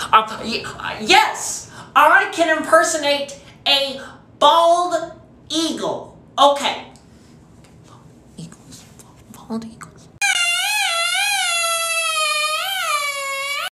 Uh, uh, yes, I can impersonate a bald eagle. Okay. Eagles, bald eagles.